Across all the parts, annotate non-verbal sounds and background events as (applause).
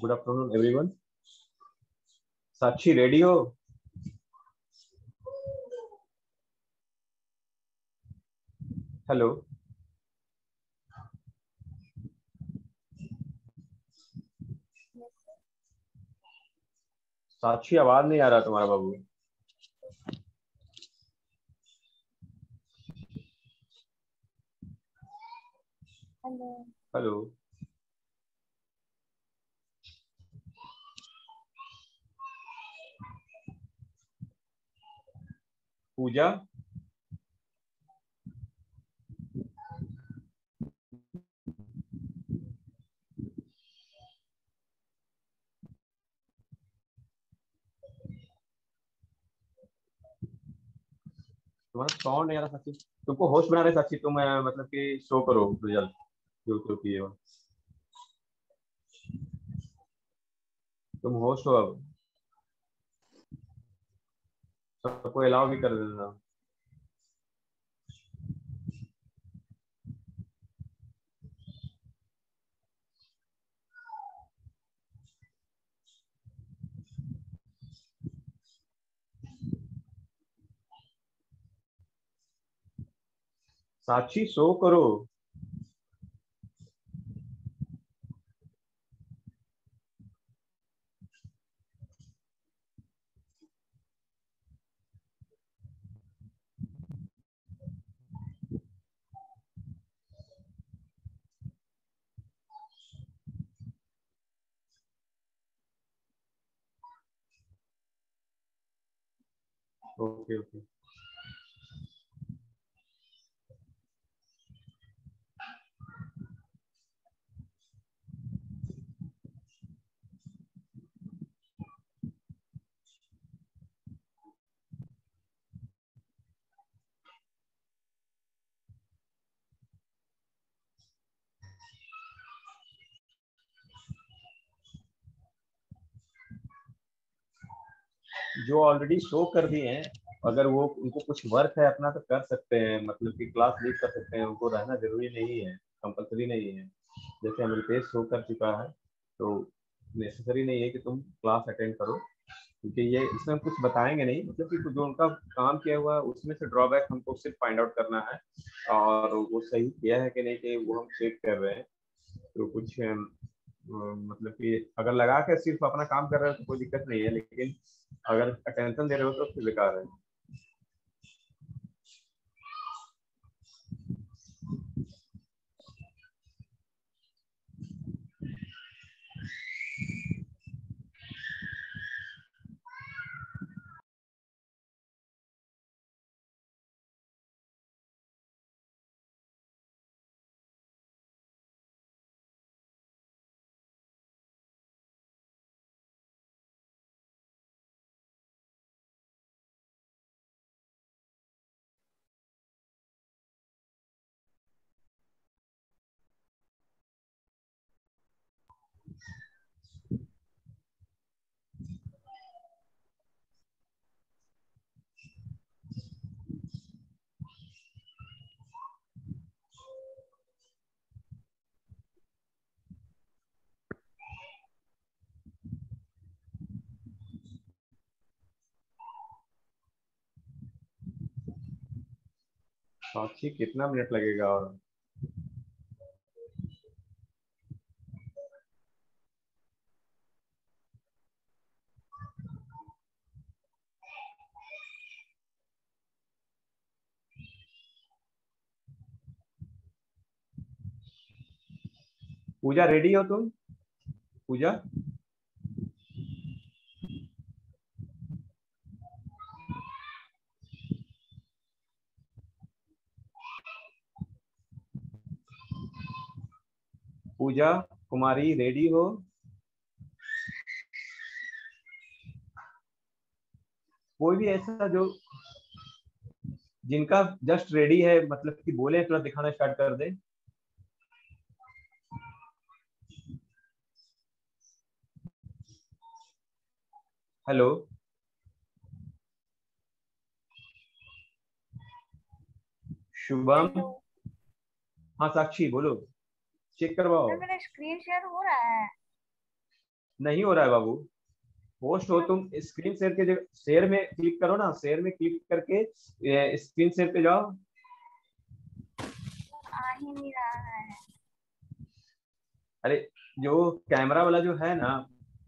Good afternoon everyone Sakshi ready हो hello Sakshi आवाज़ नहीं आ रहा तुम्हारा बाबू। हेलो हेलो पूजा। तुम्हारा साउंड नहीं आ रहा साक्षी। तुमको होस्ट बना रहे साक्षी, तुम मतलब कि शो करो रिज़ल्ट जो तुम होस्ट हो अब। सबको अलाउ भी कर देना साक्षी शो करो। ओके ओके जो ऑलरेडी शो कर दिए हैं, अगर वो उनको कुछ वर्क है अपना तो कर सकते हैं। मतलब कि क्लास लीव कर सकते हैं। उनको रहना ज़रूरी नहीं है कंपलसरी नहीं है। जैसे हम रितेश शो कर चुका है तो नेसेसरी नहीं है कि तुम क्लास अटेंड करो। क्योंकि ये, इसमें हम कुछ बताएँगे नहीं। मतलब कि जो उनका काम किया हुआ है, उसमें से ड्रॉबैक हमको सिर्फ़ फाइंड आउट करना है। और वो सही किया है कि नहीं कि वो हम चेक कर रहे हैं। तो कुछ मतलब कि अगर लगा के सिर्फ़ अपना काम कर रहे हो तो कोई दिक्कत नहीं है, लेकिन अगर अटेंशन दे रहे हो तो फिर बेकार है। साक्षी कितना मिनट लगेगा और? पूजा रेडी हो तुम? पूजा? पूजा कुमारी रेडी हो? कोई भी ऐसा जो जिनका जस्ट रेडी है मतलब कि बोले तुरंत दिखाना स्टार्ट कर दे। हेलो शुभम? हाँ साक्षी बोलो। चेक करवाओ। मेरा स्क्रीन शेयर हो रहा है। नहीं हो रहा है बाबू। होस्ट हो तुम स्क्रीन शेयर के जगह शेयर में क्लिक करो ना शेयर में क्लिक करके स्क्रीन शेयर पे जाओ। आ ही नहीं रहा है। अरे जो कैमरा वाला जो है ना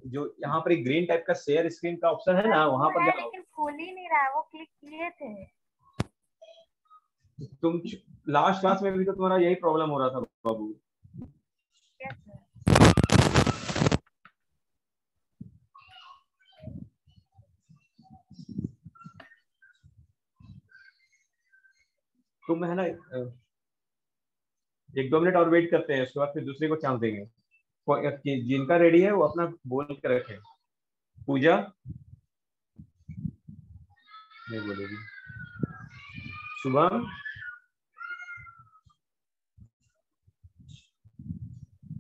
जो यहाँ पर एक ग्रीन टाइप का शेयर स्क्रीन का ऑप्शन है ना वहाँ पर जाओ। लेकिन खुल ही नहीं रहा वो क्लिक किए थे। तुम लास्ट क्लास में भी तो तुम्हारा यही प्रॉब्लम हो रहा था बाबू। तुम है ना, एक दो मिनट और वेट करते हैं, उसके बाद फिर दूसरे को चांस देंगे। जिनका रेडी है, वो अपना बोल के रखे। पूजा? नहीं बोलेगी। शुभम?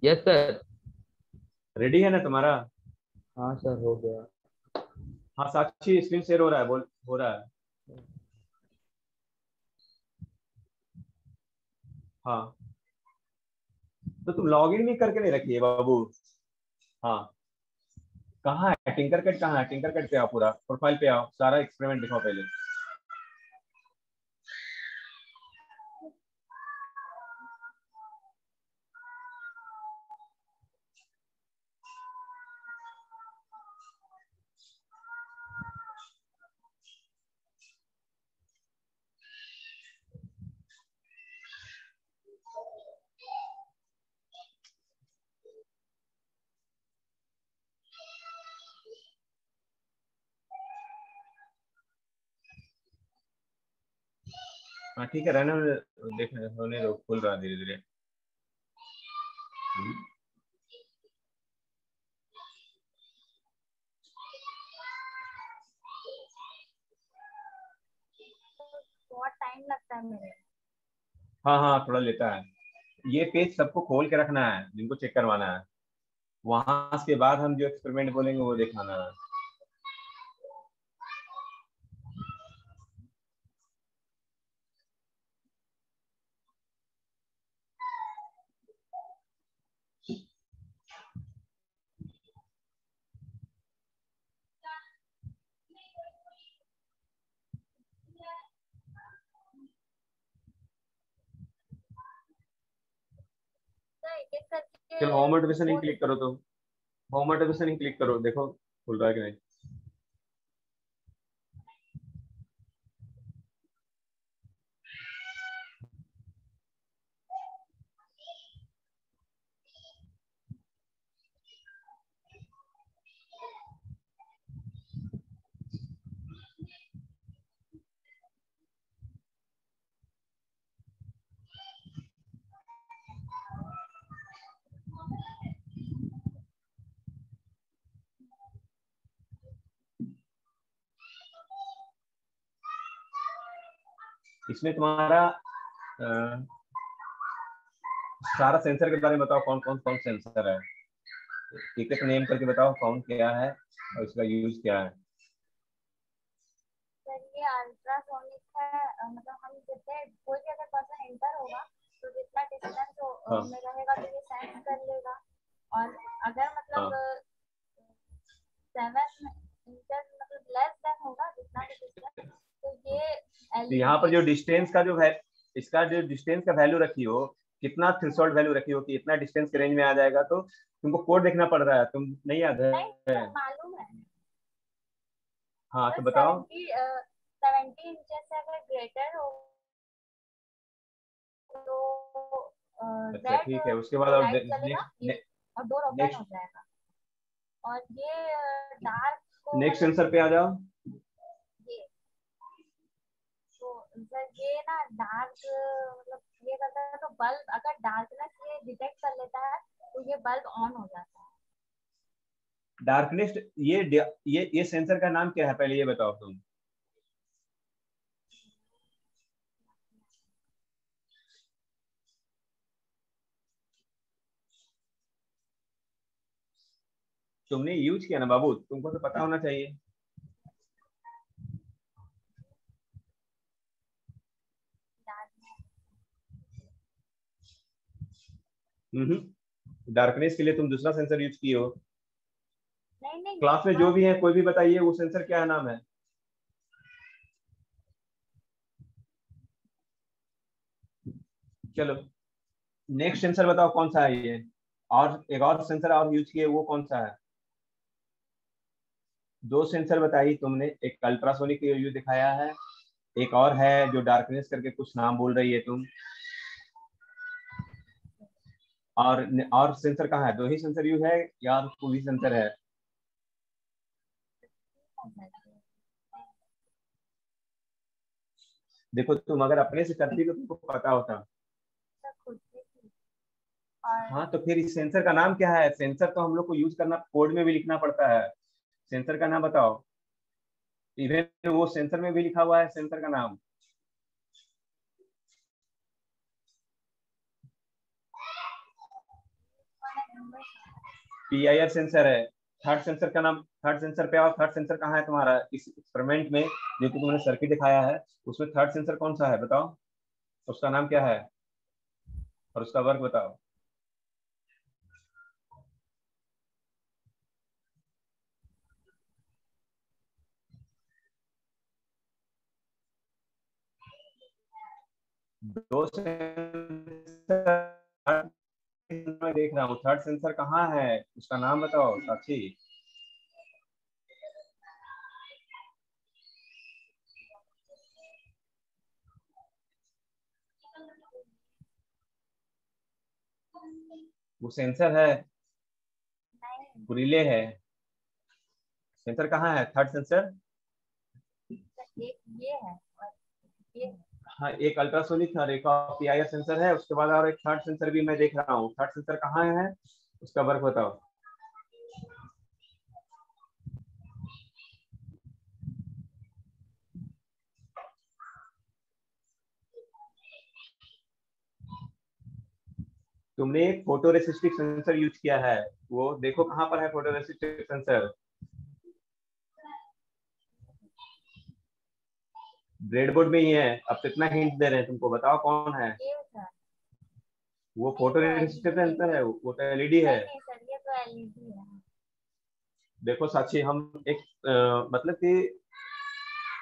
यस सर रेडी है ना तुम्हारा? हाँ सर हो गया। हाँ साक्षी स्क्रीन शेयर हो रहा है बोल हो रहा है। हाँ। तो तुम लॉग इन भी करके नहीं रखी है बाबू? हाँ। कहाँ है? टिंकर कट कहाँ है? टिंकर कट पे आओ पूरा प्रोफ़ाइल पे आओ सारा एक्सपेरिमेंट दिखाओ पहले। हाँ ठीक है रहने दो, देख होने दो खुल रहा धीरे धीरे। हम्म, बहुत टाइम लगता है मेरे हाँ हाँ थोड़ा लेता है। ये पेज सबको खोल के रखना है जिनको चेक करवाना है। वहाँ के बाद हम जो एक्सपेरिमेंट बोलेंगे वो दिखाना है। होम मोटिवेशन ही क्लिक करो तो। होम मोटिवेशन ही क्लिक करो। देखो खुल रहा है कि नहीं? इसमें तुम्हारा आ, सारा सेंसर के बारे में बताओ कौन कौन कौन सेंसर है? एक एक नेम करके बताओ कौन क्या है और इसका यूज़ क्या है? यहाँ पर जो डिस्टेंस का जो है इसका जो डिस्टेंस का वैल्यू रखी हो कितना थ्रेशोल्ड वैल्यू रखी हो कि इतना डिस्टेंस के रेंज में आ जाएगा तो तुमको कोड देखना पड़ रहा है। तुम नहीं याद है? मालूम है। तो बताओ। सेवेंटी इंचेस से अगर ग्रेटर हो तो अच्छा ठीक है उसके बाद और और हो ये डार्क नेक्स्ट सेंसर पे आ जाओ ये तो सर ये ना डार्क मतलब ये करता है तो बल्ब अगर डार्कनेस ये डिटेक्ट कर लेता है तो ये बल्ब ऑन हो जाता है। डार्कनेस, ये ये ये सेंसर का नाम क्या है पहले ये बताओ तुम? तुमने यूज़ किया ना बाबू? तुमको तो पता होना चाहिए डार्क हम्म डार्कनेस के लिए तुम दूसरा सेंसर यूज़ किए हो। क्लास में जो भी है कोई भी बताइए वो सेंसर क्या नाम है? चलो नेक्स्ट सेंसर बताओ कौन सा है ये? और एक और सेंसर और यूज़ किए वो कौन सा है? दो सेंसर बताई तुमने एक अल्ट्रासोनिक दिखाया है एक और है जो डार्कनेस करके कुछ नाम बोल रही है तुम। और और सेंसर कहाँ है? दो ही सेंसर यूज़ है या कोई भी सेंसर है? देखो, तुम अगर अपने से करती तो तुमको पता होता। हाँ तो फिर इस सेंसर का नाम क्या है? सेंसर तो हम लोग को यूज़ करना, कोड में भी लिखना पड़ता है। सेंसर का नाम बताओ। इवन वो सेंसर में भी लिखा हुआ है सेंसर का नाम। पी आई आर सेंसर है। थर्ड सेंसर का नाम थर्ड सेंसर पे और थर्ड सेंसर कहाँ है तुम्हारा? इस एक्सपेरिमेंट में, जो कि तुमने सर्किट दिखाया है। उसमें थर्ड सेंसर कौन सा है, बताओ? उसका नाम क्या है? और उसका वर्क बताओ। दो सेंसर मैं देख रहा हूँ थर्ड सेंसर कहाँ है? उसका नाम बताओ साक्षी। वो सेंसर है। रिले है। सेंसर कहाँ है? Third sensor? एक ये है। और ये है हाँ एक अल्ट्रासोनिक एक पीआईआर सेंसर है, उसके बाद और एक थर्ड सेंसर भी मैं देख रहा हूँ। थर्ड सेंसर कहाँ है? उसका वर्क बताओ। तुमने एक फ़ोटो सेंसर यूज़ किया है, वो देखो कहाँ पर है फ़ोटो सेंसर ब्रेड बोर्ड में ही है। अब कितना हिंट दे रहे हैं तुमको बताओ कौन है? वो फ़ोटो सेंसर है वो तो एलईडी है। ये तो एलईडी है। देखो साक्षी हम एक अ, मतलब कि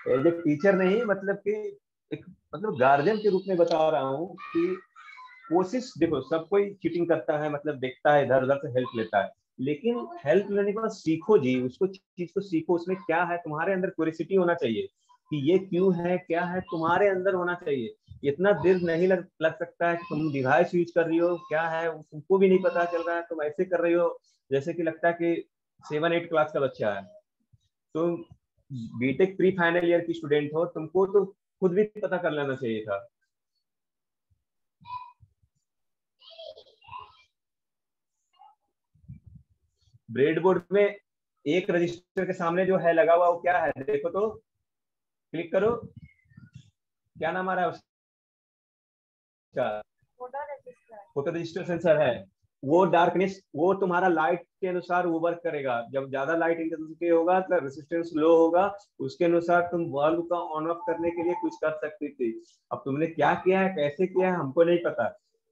एज ए टीचर नहीं मतलब कि एक मतलब गार्जियन के रूप में बता रहा हूँ कि कोशिश देखो सब कोई चीटिंग करता है मतलब देखता है इधर उधर से हेल्प लेता है। लेकिन हेल्प लेने के बाद सीखो जी उसको चीज़ को सीखो उसमें क्या है? तुम्हारे अंदर क्यूरियोसिटी होना चाहिए। कि ये क्यों है क्या है तुम्हारे अंदर होना चाहिए। इतना देर नहीं लग, लग सकता है तुम डिवाइस यूज़ कर रही हो क्या है तुमको भी नहीं पता चल रहा है तुम ऐसे कर रही हो जैसे कि लगता है कि सेवन एट क्लास का बच्चा है। तुम बीटेक प्री फाइनल ईयर की स्टूडेंट हो तुमको तो खुद भी पता कर लेना चाहिए था। ब्रेड बोर्ड में एक रजिस्टर के सामने जो है लगा हुआ वो क्या है देखो तो। क्लिक करो। क्या नाम आ रहा है उसका? फ़ोटो रजिस्टर सेंसर है। वो डार्कनेस वो तुम्हारा लाइट के अनुसार वो वर्क करेगा। जब ज़्यादा लाइट इंटेंसिटी होगा तो रेसिस्टेंस लो होगा उसके अनुसार तुम बल्ब का ऑन ऑफ़ करने के लिए कुछ कर सकती थी। अब तुमने क्या किया है कैसे किया है हमको नहीं पता।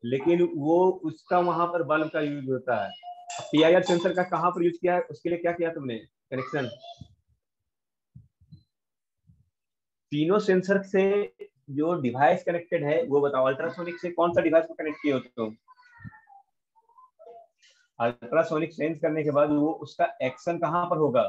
लेकिन वो उसका वहाँ पर बल्ब का यूज़ होता है। पी आई आर सेंसर का कहाँ पर यूज़ किया है उसके लिए क्या किया तुमने? कनेक्शन तीनों सेंसर से जो डिवाइस कनेक्टेड है वो बताओ अल्ट्रासोनिक से कौन सा डिवाइस को कनेक्ट किए हो? तुम अल्ट्रासोनिक सेंस करने के बाद वो उसका एक्शन कहाँ पर होगा?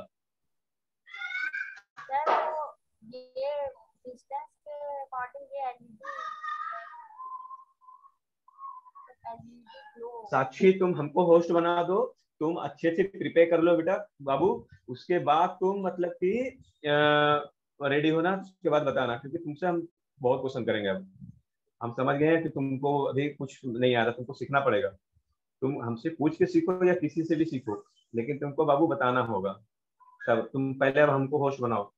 साक्षी तुम हमको होस्ट बना दो तुम अच्छे से प्रिपेयर कर लो बेटा बाबू। उसके बाद तुम मतलब कि रेडी होना उसके बाद बताना, क्योंकि तुमसे हम बहुत क्वेश्चन करेंगे अब। हम समझ गए हैं कि तुमको अभी कुछ नहीं आ रहा, तुमको सीखना पड़ेगा। तुम हमसे पूछ के सीखो या किसी से भी सीखो, लेकिन तुमको बाबू बताना होगा। तब तुम पहले अब हमको होश बनाओ।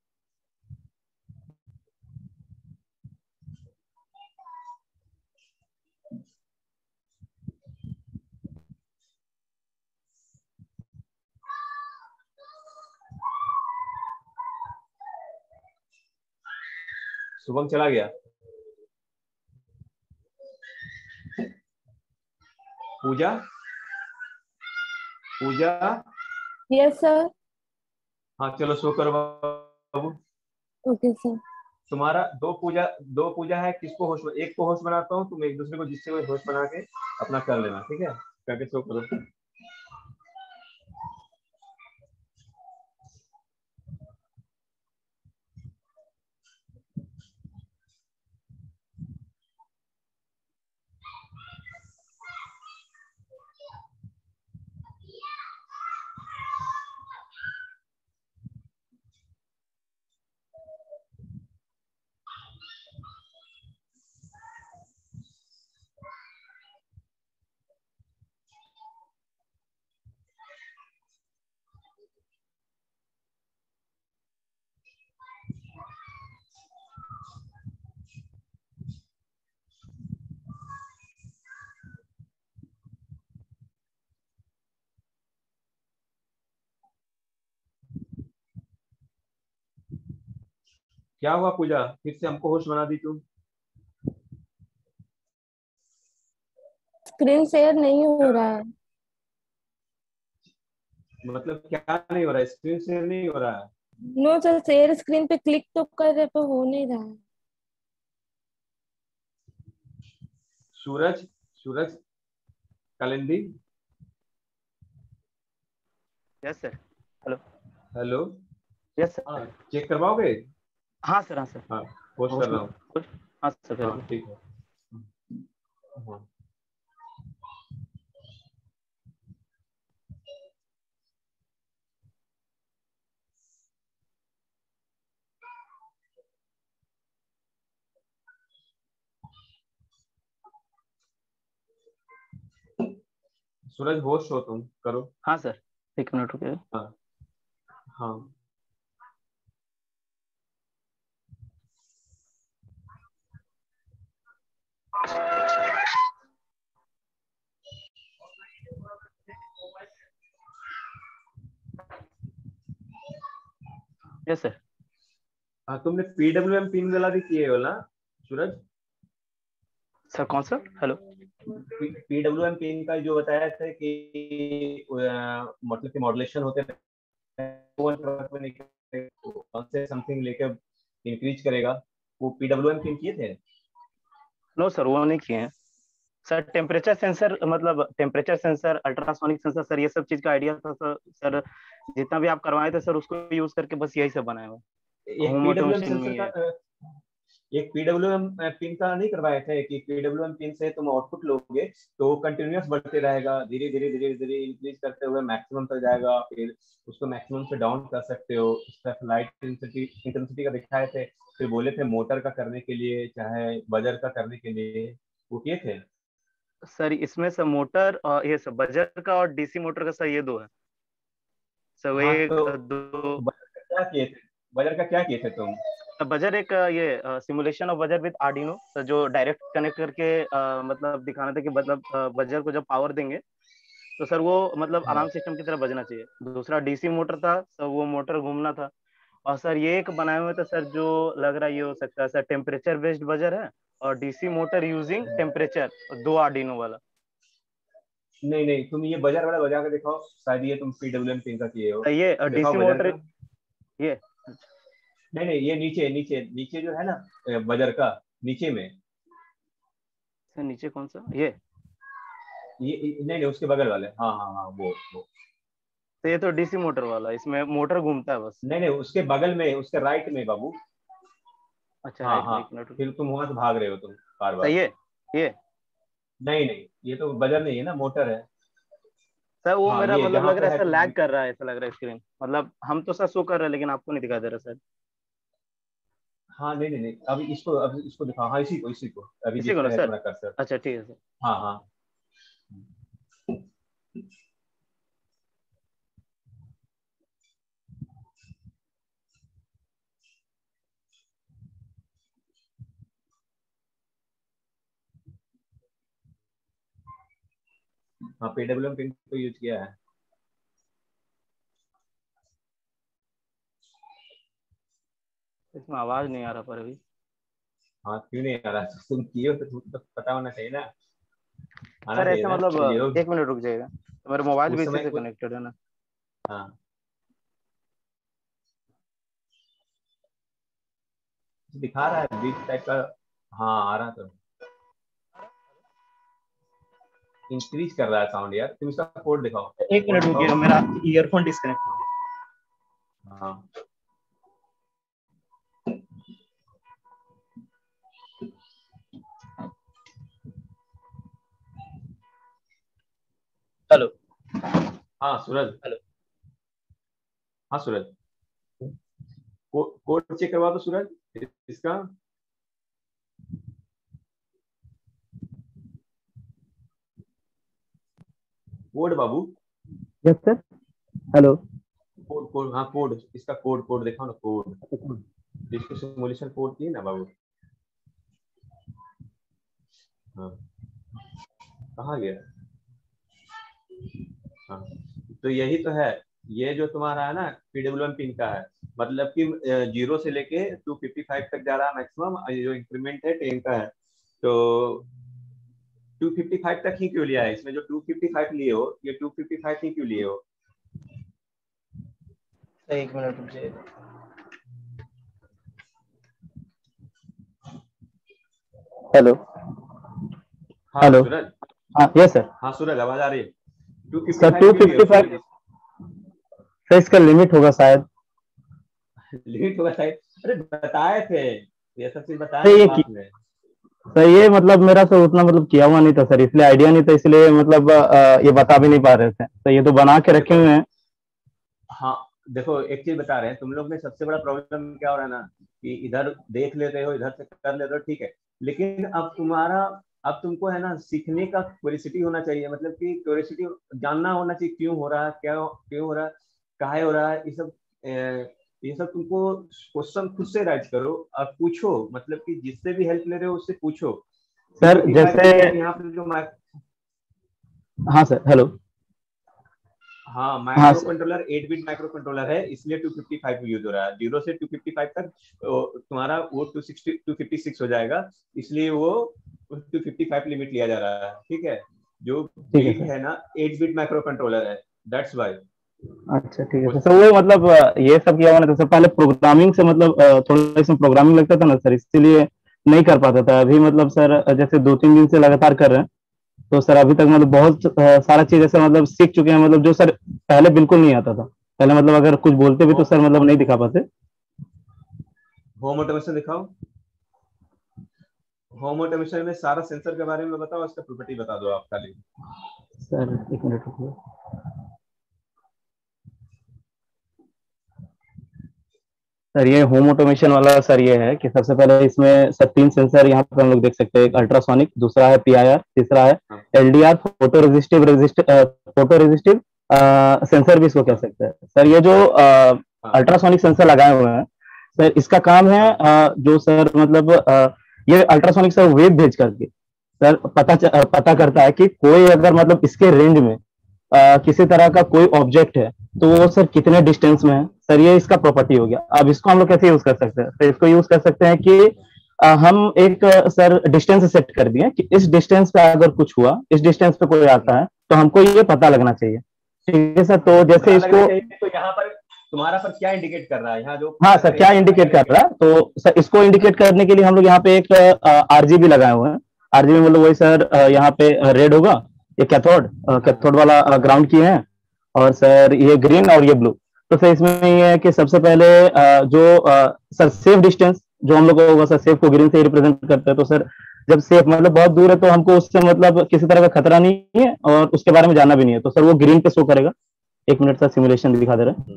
शुभम चला गया। पूजा? पूजा? यस सर हाँ चलो शो करो बाबू ओके सर तुम्हारा दो पूजा दो पूजा है किसको होश एक को होश बनाता हूँ तुम एक दूसरे को जिससे कोई होश बना के अपना कर लेना ठीक है? करके शो करो। क्या हुआ पूजा? फिर से हमको होश बना दी तुम स्क्रीन शेयर नहीं हो रहा है। मतलब क्या नहीं हो रहा है? स्क्रीन शेयर नहीं हो रहा है? नो सर शेयर स्क्रीन पे क्लिक तो कर रहे पर हो नहीं रहा है। Suraj Suraj Kalindi. Yes sir hello hello yes sir check करवाओगे? हाँ सर हाँ सर। हाँ होश कर रहा हूँ। हाँ सर हाँ ठीक है। हाँ सूरज होश हो तुम करो। हाँ सर एक मिनट रुकिए। हाँ। यस सर हाँ तुमने पीडब्ल्यू एम पिन वाला भी किए हो ना सूरज? सर कौन सा? हेलो पीडब्ल्यू एम पिन का जो बताया था कि मतलब कि मॉडुलेशन होते हैं समथिंग लेकर इंक्रीज करेगा। वो पीडब्ल्यू एम पिन किए थे? नो सर वो नहीं किए हैं। सर टेम्परेचर सेंसर मतलब temperature sensor ultrasonic sensor sir ये सब चीज़ का आइडिया था सर। सर जितना भी आप करवाए थे सर उसको यूज़ करके बस यही सब बनाया हुआ। एक Home पीडब्ल्यू एम सेंसर का एक पीडब्ल्यू पिन का नहीं करवाए थे कि पीडब्ल्यू एम पिन से तुम आउटपुट लोगे तो कंटिन्यूस बढ़ते रहेगा धीरे धीरे धीरे धीरे इंक्रीज करते हुए मैक्सिमम तक जाएगा फिर उसको मैक्सिमम से डाउन कर सकते हो। लाइट इंटेंसिटी इंटेंसिटी का दिखाए थे फिर बोले थे मोटर का करने के लिए चाहे बजर का करने के लिए वो किए थे? सर इसमें सर मोटर और ये सर बजर का और डीसी मोटर का सर ये दो है। सर वो हाँ, एक तो- दो बजर का क्या किए थे? तुम? बजर एक ये simulation of buzzer with Arduino sir जो डायरेक्ट कनेक्ट करके मतलब दिखाना था कि मतलब बजर को जब पावर देंगे तो सर वो मतलब हाँ। अलार्म सिस्टम की तरह बजना चाहिए। दूसरा डीसी मोटर था सर वो मोटर घूमना था। और सर ये एक बनाए हुए थे सर जो लग रहा है ये हो सकता है सर टेम्परेचर बेस्ड बजर है और डीसी मोटर यूजिंग टेम्परेचर दो आर्डिनो वाला। नहीं नहीं तुम ये बजर वाला बजा के दिखाओ शायद ये तुम पीडब्ल्यू एम पिन का किए हो। ये डीसी मोटर ये। नहीं नहीं ये नीचे नीचे नीचे जो है ना बजर का नीचे में। सर नीचे कौन सा? ये। ये ये- नहीं नहीं उसके बगल वाले। हाँ हाँ हाँ वो वो। तो ये तो डीसी मोटर वाला इसमें मोटर घूमता है बस। नहीं नहीं उसके बगल में उसके राइट में बाबू। अच्छा हाँ, हाँ। रुकिए। फिर तुम वहाँ से भाग रहे हो तुम बार बार ये ये? नहीं नहीं ये तो बजर नहीं है ना मोटर है। सर वो हाँ, मेरा मतलब लग रहा है है सर लैग कर रहा है ऐसा लग रहा है स्क्रीन मतलब हम तो सर शो कर रहे हैं लेकिन आपको नहीं दिखा दे रहा सर। हाँ नहीं नहीं नहीं अभी इसको अभी इसको दिखाओ। हाँ इसी को इसी को। अभी इसी को ना, है सर? अच्छा ठीक है सर। हाँ हाँ। हाँ पीडब्ल्यूएम पिंक को यूज़ किया है। इसमें आवाज़ नहीं आ रहा पर अभी। हाँ क्यों नहीं आ रहा? (laughs) तुम किए तो तुम तो पता होना चाहिए ना। सर ऐसे मतलब एक मिनट रुक जाएगा तो मेरे मोबाइल भी इससे कनेक्टेड है ना। हाँ। दिखा रहा है बीच टाइप का हाँ आ रहा तो। इंक्रीज कर रहा है साउंड यार। तुम इसका कोड दिखाओ। एक मिनट रुकिए मेरा ईयरफोन डिस्कनेक्ट हो गया। हाँ। हेलो। हाँ सूरज। हेलो। हाँ सूरज। कोड चेक करवा दो सूरज इसका। कोड बाबू। Yes sir hello code code हाँ कोड। इसका कोड कोड दिखाओ ना कोड। जिसको सिमुलेशन कोड की ना बाबू? हाँ। कहाँ गया? हाँ। तो यही तो है। ये जो तुम्हारा है ना पीडब्ल्यूएम पिन का है। मतलब कि ज़ीरो से लेके 255 तक जा रहा है मैक्सिमम जो इंक्रीमेंट है टेन का है। तो 255 तक ही क्यों लिया है? इसमें जो 255 लिए हो ये 255 ही क्यों लिए हो? एक मिनट रुकिए। हेलो। हाँ हेलो। हाँ यस सर हाँ सूरज आवाज़ आ रही है। सर 255 सर इसका लिमिट होगा शायद। लिमिट होगा शायद। अरे बताए थे। ये सब चीज़ बताए ये बाद की- में। सर, ये मतलब मेरा सर उतना मतलब किया हुआ नहीं था सर, इसलिए आइडिया नहीं था, इसलिए मतलब ये बता भी नहीं पा रहे थे। तो ये तो बना के रखे हुए हैं। हाँ देखो, एक चीज़ बता रहे हैं, तुम लोग में सबसे बड़ा प्रॉब्लम क्या हो रहा है ना, कि इधर देख लेते हो, इधर से कर लेते हो, ठीक है। लेकिन अब तुम्हारा, अब तुमको है ना, सीखने का क्यूरियोसिटी होना चाहिए मतलब कि क्यूरियोसिटी जानना होना चाहिए, क्यों हो रहा है, क्या क्यों हो रहा है, कहा हो रहा है, ये सब ये सब तुमको क्वेश्चन खुद से राइज करो और पूछो मतलब कि जिससे भी हेल्प ले रहे हो उससे पूछो। सर क्योंकि जैसे यहाँ पे जो हाँ सर हेलो हाँ हाँ, micro sir. Controller 8 bit microcontroller है इसलिए 255 यूज़ हो रहा है। ज़ीरो से 255 तक तो तुम्हारा वो 260 256 हो जाएगा इसलिए वो 255 लिमिट लिया जा रहा है ठीक है? जो है। है ना एट बिट माइक्रो कंट्रोलर है दैट्स वाई अच्छा ठीक है। सर वो मतलब ये सब किया हुआ था सर पहले प्रोग्रामिंग से मतलब थोड़ा इसमें प्रोग्रामिंग लगता था ना सर इसीलिए नहीं कर पाता था। अभी मतलब सर जैसे दो तीन दिन से लगातार कर रहे हैं तो सर अभी तक मतलब बहुत सारा चीज़ ऐसे मतलब सीख चुके हैं मतलब जो सर पहले बिल्कुल नहीं आता था। पहले मतलब अगर कुछ बोलते भी तो सर मतलब नहीं दिखा पाते। होम ऑटोमेशन दिखाओ। होम ऑटोमेशन में सारा सेंसर के बारे में बताओ इसका प्रॉपर्टी बता दो आप खाली। सर एक मिनट रुकिए। सर ये होम ऑटोमेशन वाला सर ये है कि सबसे पहले इसमें सर तीन सेंसर यहाँ पर हम लोग देख सकते हैं एक अल्ट्रासोनिक दूसरा है पीआईआर तीसरा है। LDR photo resistive resist photo resistive sensor भी इसको कह सकते हैं सर ये जो अल्ट्रासोनिक सेंसर लगाए हुए हैं सर इसका काम है अ, जो सर मतलब अ, ये अल्ट्रासोनिक सर वेब भेज करके सर पता च- पता करता है कि कोई अगर मतलब इसके रेंज में अ, किसी तरह का कोई ऑब्जेक्ट है तो वो सर कितने डिस्टेंस में है? सर ये इसका प्रॉपर्टी हो गया। अब इसको हम लोग कैसे यूज़ कर सकते हैं? तो इसको यूज़ कर सकते हैं कि हम एक सर डिस्टेंस सेट कर दिए कि इस डिस्टेंस पे अगर कुछ हुआ इस डिस्टेंस पे कोई आता है तो हमको ये पता लगना चाहिए। ठीक है सर तो जैसे इसको तो यहाँ पर तुम्हारा पर क्या इंडिकेट कर रहा है? यहाँ जो हाँ सर क्या इंडिकेट कर रहा है? तो सर इसको इंडिकेट करने के लिए हम लोग यहाँ पे एक आरजीबी लगाए हुए हैं। आरजीबी मतलब वही सर यहाँ पे रेड होगा ये कैथोड कैथोड वाला ग्राउंड किए हैं और सर ये ग्रीन और ये ब्लू। तो सर इसमें ये है कि सबसे पहले जो सर सेफ़ डिस्टेंस जो हम लोग होगा सर सेफ़ को ग्रीन से रिप्रेजेंट करते हैं तो सर जब सेफ़ मतलब बहुत दूर है तो हमको उससे मतलब किसी तरह का खतरा नहीं है और उसके बारे में जानना भी नहीं है। तो सर वो ग्रीन पे शो करेगा। एक मिनट सर सिमुलेशन दिखा दे रहा है।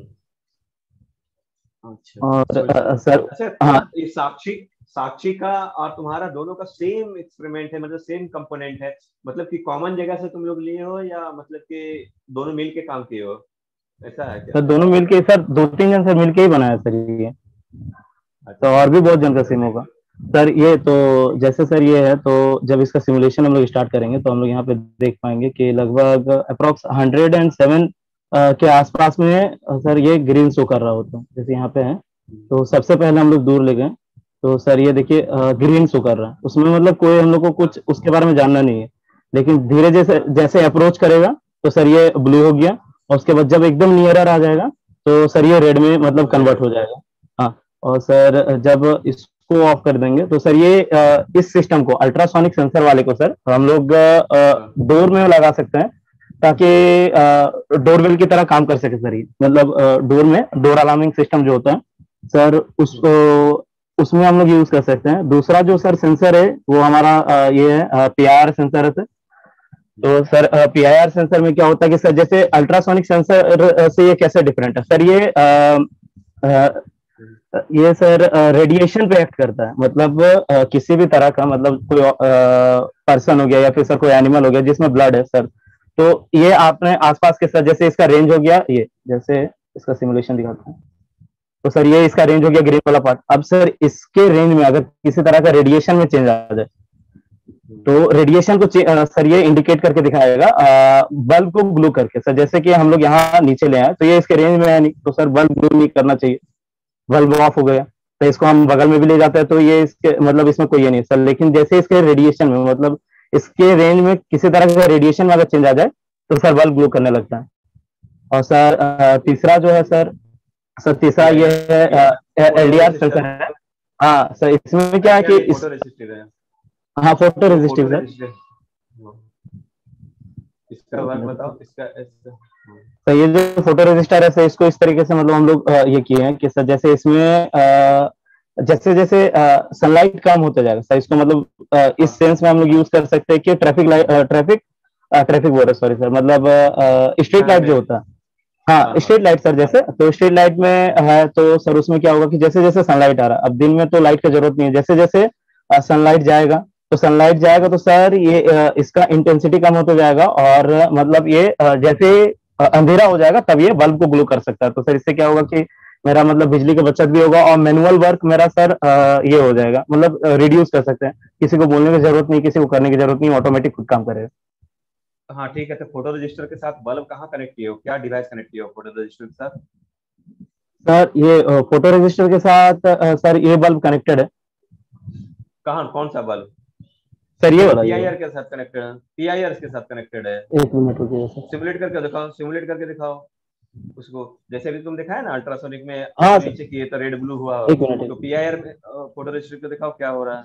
अच्छा और सर हाँ। साक्षी साक्षी का और तुम्हारा दोनों का सेम एक्सपेरिमेंट है मतलब सेम कंपोनेंट है। मतलब कि कॉमन जगह से तुम लोग लिए हो या मतलब कि दोनों मिल के काम किए हो? ऐसा है क्या? सर, दोनों मिलके, सर, दो तीन जन सर मिलके ही बनाया सर ये। अच्छा। तो और भी बहुत जन का सिम होगा। सर, ये तो जैसे सर ये है तो जब इसका सिमुलेशन हम लोग स्टार्ट करेंगे तो हम लोग यहाँ पे देख पाएँगे कि लगभग अप्रोक्स हंड्रेड एंड सेवन के आसपास में सर ये ग्रीन शो कर रहा होता है, जैसे यहाँ पे है। तो सबसे पहले हम लोग दूर ले गए। तो सर ये देखिए ग्रीन शो कर रहा है। उसमें मतलब कोई हम लोग को कुछ उसके बारे में जानना नहीं है। लेकिन धीरे जैसे जैसे अप्रोच करेगा तो सर ये ब्लू हो गया। और उसके बाद जब एकदम नियरर आ जाएगा तो सर ये रेड में मतलब कन्वर्ट हो जाएगा। हाँ और सर जब इसको ऑफ़ कर देंगे तो सर ये इस सिस्टम को अल्ट्रासोनिक सेंसर वाले को सर हम लोग डोर में लगा सकते हैं ताकि डोरवेल की तरह काम कर सके सर ये। मतलब डोर में डोर अलार्मिंग सिस्टम जो होता है सर उस अ, उसमें हम लोग यूज़ कर सकते हैं। दूसरा जो सर सेंसर है वो हमारा अ, ये है पी सेंसर है तो sir P I R sensor में क्या होता है कि सर जैसे अल्ट्रासोनिक सेंसर से ये कैसे डिफरेंट है? सर ये अ, अ, ये सर रेडिएशन पे एक्ट करता है। मतलब अ, किसी भी तरह का मतलब कोई पर्सन हो गया या फिर सर कोई एनिमल हो गया जिसमें ब्लड है सर तो ये आपने आसपास के सर जैसे इसका रेंज हो गया ये जैसे इसका सिमुलेशन दिखाता हूँ। तो सर ये इसका रेंज हो गया ग्रीन वाला पार्ट अब सर इसके रेंज में अगर किसी तरह का रेडिएशन में चेंज आ जाए तो रेडिएशन को सर ये इंडिकेट करके दिखाएगा बल्ब को ग्लू करके। सर जैसे कि हम लोग यहाँ नीचे ले आए तो ये इसके रेंज में है नहीं तो सर बल्ब ग्लू नहीं करना चाहिए। बल्ब ऑफ़ हो गया। तो इसको हम बगल में भी ले जाते हैं तो ये इसके मतलब इसमें कोई ये नहीं सर लेकिन जैसे इसके रेडिएशन में मतलब इसके रेंज में किसी तरह का रेडिएशन में अगर चेंज आ जाए तो सर बल्ब ग्लो करने लगता है। और सर तीसरा जो है सर सर तीसरा ये है एल डी आर सेंसर है। हाँ सर इसमें क्या है कि इस है? हाँ फ़ोटो रेजिस्टिव हाँ। इसका वर्क बताओ इसका तो ये जो फ़ोटो रजिस्टर है सर इसको इस तरीके से मतलब हम लोग ये किए हैं कि सर जैसे इसमें जैसे जैसे सनलाइट कम होता जाएगा सर इसको मतलब इस सेंस में हम लोग यूज़ कर सकते हैं कि ट्रैफ़िक लाइट ट्रैफ़िक ट्रैफ़िक बोल रहे सॉरी सर मतलब स्ट्रीट लाइट जो होता है। हाँ, स्ट्रीट लाइट सर जैसे तो स्ट्रीट लाइट में है तो सर उसमें क्या होगा कि जैसे जैसे सनलाइट आ रहा है अब दिन में तो लाइट की ज़रूरत नहीं है जैसे जैसे सनलाइट जाएगा तो सनलाइट जाएगा तो सर ये इसका इंटेंसिटी कम होता जाएगा और मतलब ये जैसे अंधेरा हो जाएगा तब ये बल्ब को ग्लो कर सकता है। तो सर इससे क्या होगा कि मेरा मतलब बिजली की बचत भी होगा और मैनुअल वर्क मेरा सर ये हो जाएगा मतलब रिड्यूस कर सकते हैं। किसी को बोलने की ज़रूरत नहीं किसी को करने की ज़रूरत नहीं ऑटोमेटिक खुद काम करेगा। हाँ ठीक है तो फ़ोटो रजिस्टर के साथ बल्ब कहाँ कनेक्ट किए हो? क्या डिवाइस कनेक्ट किए हो फ़ोटो रजिस्टर के साथ? सर ये फ़ोटो रजिस्टर के साथ सर ये बल्ब कनेक्टेड है। कहाँ कौन सा बल्ब सर ये वाला पीआईआर के साथ कनेक्टेड है। पीआईआर के साथ कनेक्टेड है। एक मिनट रुकिए सर सिमुलेट करके दिखाओ सिमुलेट करके दिखाओ। उसको जैसे अभी तुम दिखाया ना अल्ट्रासोनिक में हाँ। नीचे किए तो रेड ब्लू हुआ। तो पीआईआर फ़ोटो रजिस्टर को दिखाओ क्या हो रहा है।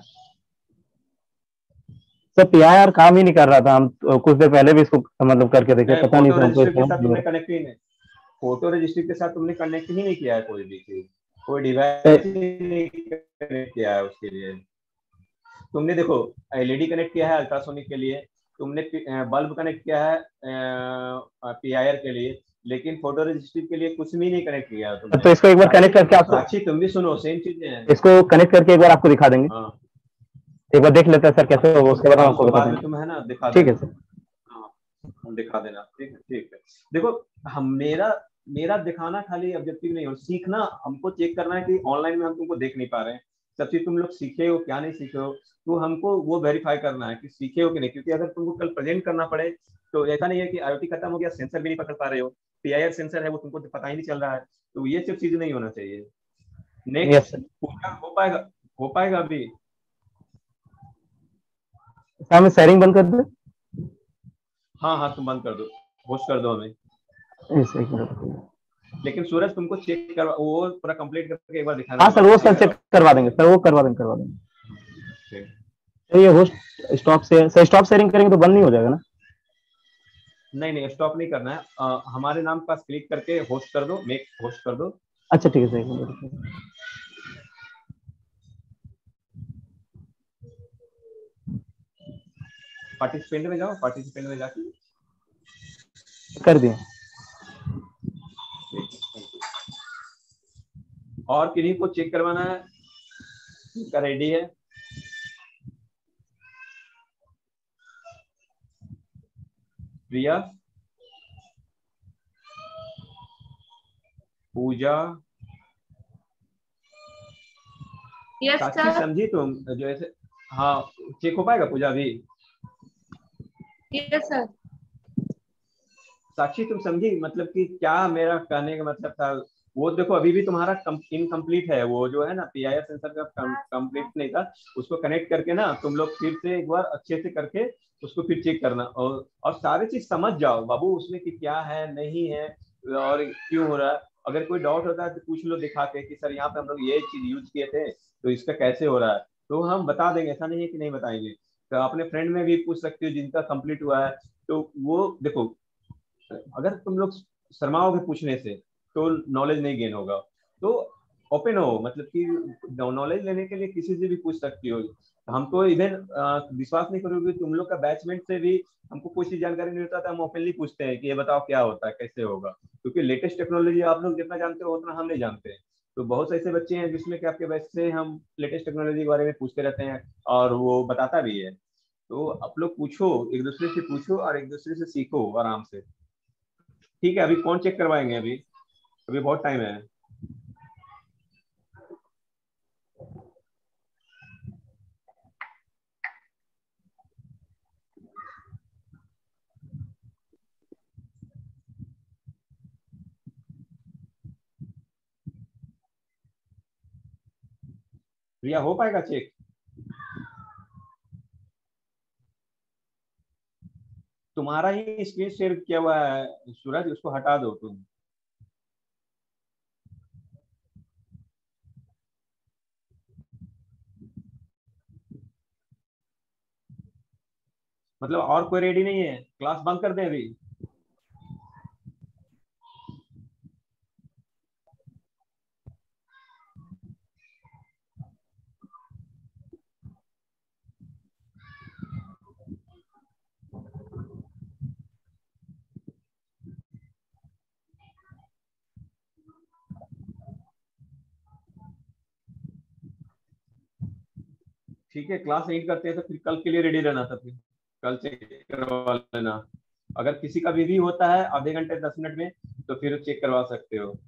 सर पीआईआर काम ही नहीं कर रहा था हम तो कुछ देर पहले भी इसको मतलब करके देखे पता नहीं हमको नहीं। फ़ोटो रजिस्टर के साथ तुमने कनेक्ट ही नहीं किया है कोई भी चीज़। कोई डिवाइस नहीं कनेक्ट किया है उसके लिए। तुमने देखो एलईडी कनेक्ट किया है अल्ट्रासोनिक के लिए। तुमने बल्ब कनेक्ट किया है पीआईआर के लिए। लेकिन फ़ोटो रजिस्ट्री के लिए कुछ भी नहीं कनेक्ट किया तो इसको एक बार कनेक्ट करके आपको साक्षी तुम भी सुनो सेम चीज़ें हैं। इसको कनेक्ट करके एक बार आपको दिखा देंगे। हाँ। एक बार देख लेते हैं सर कैसे होगा उसके बाद आपको बता है ठीक है सर। हाँ, दिखा देना। ठीक है ठीक है। देखो हम मेरा मेरा दिखाना खाली ऑब्जेक्टिव नहीं हो सीखना हमको चेक करना है कि ऑनलाइन में हम तुमको देख नहीं पा रहे हैं। सब चीज़ तुम लोग सीखे हो क्या नहीं सीखे हो तो हमको वो वेरीफाई करना है कि सीखे हो कि नहीं। क्योंकि अगर तुमको कल प्रेजेंट करना पड़े तो ऐसा नहीं है कि आईओटी खत्म हो गया सेंसर भी नहीं पकड़ पा रहे हो। पीआईआर सेंसर है वो तुमको पता ही नहीं चल रहा है। तो ये सब चीज़ नहीं होना चाहिए। नेक्स्ट पूरा हो पाएगा हो पाएगा अभी। हमें शेयरिंग बंद कर दे? हाँ हाँ तुम बंद कर दो। होस्ट कर दो हमें। लेकिन सूरज तुमको चेक करवा वो पूरा कंप्लीट करके एक बार दिखाना। हाँ सर वो सर चेक करवा देंगे। सर वो करवा देंगे करवा देंगे। सर ये होस्ट स्टॉप से सर स्टॉप शेयरिंग करेंगे तो बंद नहीं हो जाएगा ना? नहीं नहीं स्टॉप नहीं करना है। अ, हमारे नाम पास क्लिक करके होस्ट कर दो मेक होस्ट कर दो। अच्छा ठीक है सर एक मिनट रुकिए। पार्टिसिपेंट में जाओ पार्टिसिपेंट में जाके। कर you. और किन्हीं को चेक करवाना है? इनका रेडी है। प्रिया। पूजा। सर समझी तुम जो ऐसे हाँ चेक हो पाएगा पूजा भी सर साक्षी तुम समझी? मतलब कि क्या मेरा कहने का मतलब था? वो देखो अभी भी तुम्हारा इनकम्प्लीट है वो जो है ना पी आई सेंसर का कंप्लीट नहीं था। उसको कनेक्ट करके ना तुम लोग फिर से एक बार अच्छे से करके उसको फिर चेक करना। और और सारे चीज़ समझ जाओ बाबू उसमें कि क्या है नहीं है और क्यों हो रहा है? अगर कोई डाउट होता है तो पूछ लो दिखा के कि सर यहाँ पे हम लोग ये चीज़ यूज़ किए थे तो इसका कैसे हो रहा है? तो हम बता देंगे ऐसा नहीं है कि नहीं बताएँगे। तो अपने फ्रेंड में भी पूछ सकते हो जिनका कंप्लीट हुआ है। तो वो, देखो, अगर तुम लोग शर्माओगे पूछने से तो नॉलेज नहीं गेन होगा। तो ओपन हो मतलब कि नॉलेज लेने के लिए किसी से भी पूछ सकती हो। हम तो इवन विश्वास नहीं करोगे, तुम लोग का बैचमेंट से भी हमको कोई चीज़ जानकारी नहीं होता था हम ओपनली पूछते हैं कि ये बताओ क्या होता है, कैसे होगा। क्योंकि लेटेस्ट टेक्नोलॉजी आप लोग जितना जानते हो, उतना हम नहीं जानते। तो बहुत ऐसे बच्चे हैं जिसमें कि आपके वैसे हम लेटेस्ट टेक्नोलॉजी के बारे में पूछते रहते हैं और वो बताता भी है। तो आप लोग पूछो, एक दूसरे से पूछो और एक दूसरे से सीखो आराम से। ठीक है, अभी कौन चेक करवाएँगे अभी। अभी बहुत टाइम है। प्रिया हो पाएगा चेक तुम्हारा ही स्क्रीन शेयर किया हुआ है, सूरज, उसको हटा दो तुम। मतलब और कोई रेडी नहीं है? क्लास बंद कर दे अभी। ठीक है क्लास एंड करते हैं तो फिर कल के लिए रेडी रहना था फिर। कल चेक करवा लेना। अगर किसी का भी, होता है आधे घंटे दस मिनट में तो फिर चेक करवा सकते हो।